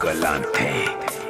Galante.